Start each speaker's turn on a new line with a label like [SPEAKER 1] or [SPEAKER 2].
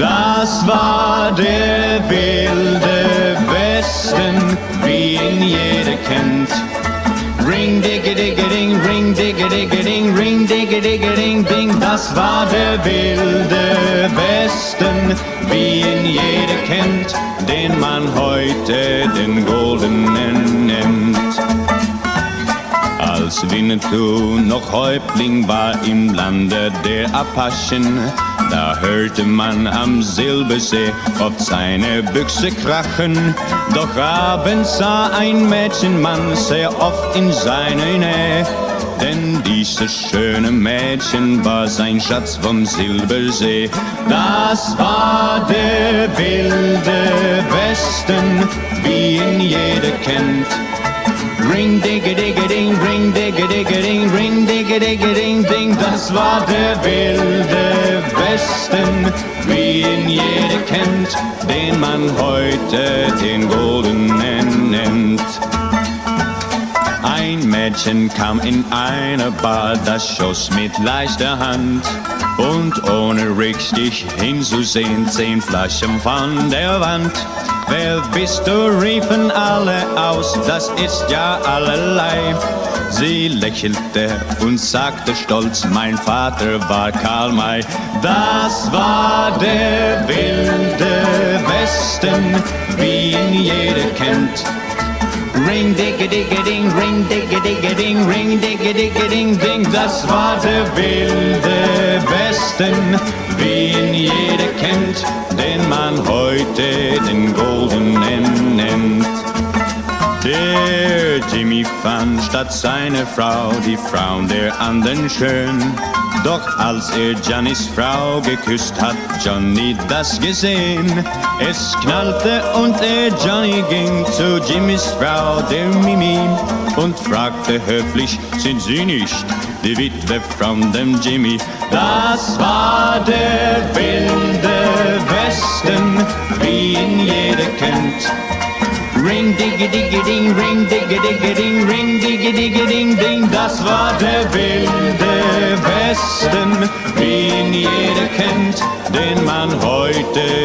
[SPEAKER 1] Das war der wilde Westen, wie ihn jeder kennt. Ring digga digga ding, ring digga digga ding, ring digga digga ding ding. Das war der wilde Westen, wie ihn jeder kennt, den man heute den Goldenen nennt. Als Winnetou noch Häuptling war im Lande der Apachen, da hörte man am Silbersee oft seine Büchse krachen. Doch abends sah ein Mädchenmann sehr oft in seiner Nähe. Denn dieses schöne Mädchen war sein Schatz vom Silbersee. Das war der wilde Westen, wie ihn jeder kennt. Ring digga digga ding, ring digga digga ding, ring digga digga ding ding. Das war der wilde Westen, wie ihn jeder kennt, den man heute den Goldenen nennt. Ein Mädchen kam in eine Bar, das schoss mit leichter Hand. Und ohne richtig hinzusehen, zehn Flaschen von der Wand. Wer bist du, riefen alle aus, das ist ja allerlei. Sie lächelte und sagte stolz, mein Vater war Karl May. Das war der wilde Westen, wie ihn jeder kennt. Ring digga digga ding, ring digga digga ding, ring digga digga ding ding. Das war der wilde Westen, wie ihn jeder kennt, den man heute den Goldenen nennt. Fand statt seiner Frau die Frauen der anderen schön. Doch als er Johnnys Frau geküsst hat, Johnny das gesehen. Es knallte und der Johnny ging zu Jimmys Frau, der Mimi, und fragte höflich, sind Sie nicht die Witwe von dem Jimmy? Das war der wilde diggy ding, ring, diggy diggy ding, ring, diggy diggy ding, ding. Das war der wilde Westen, den jeder kennt, den man heute